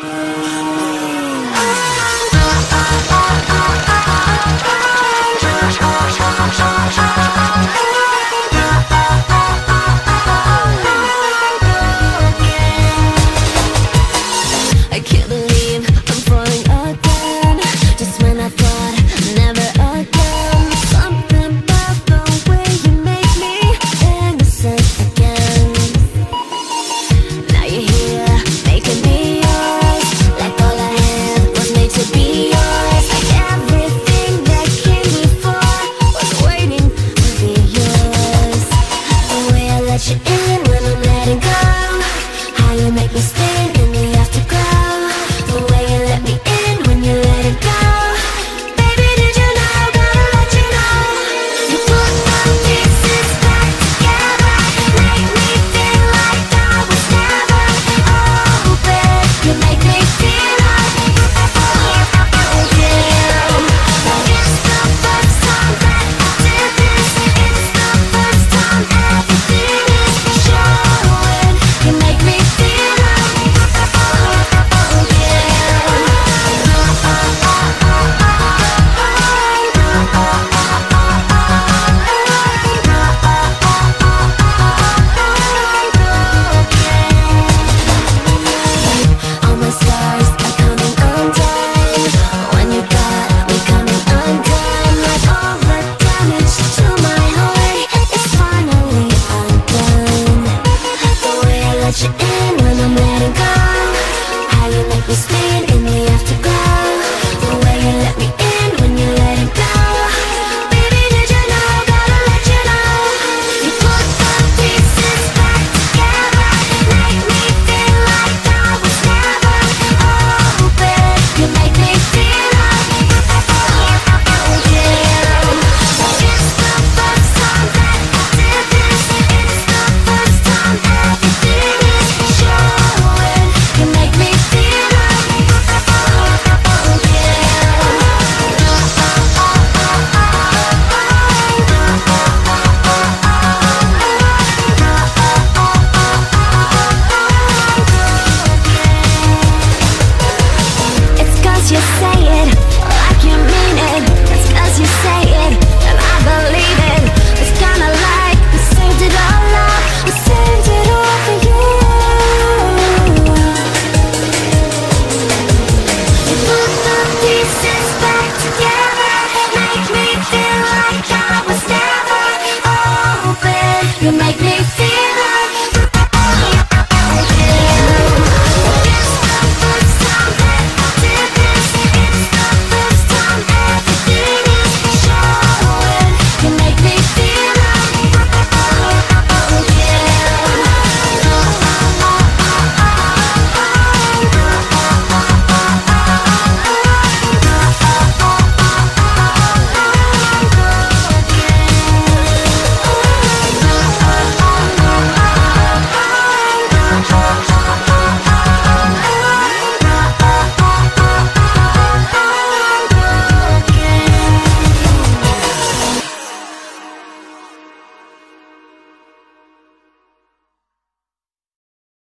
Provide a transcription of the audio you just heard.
Thank you make me spin. you make me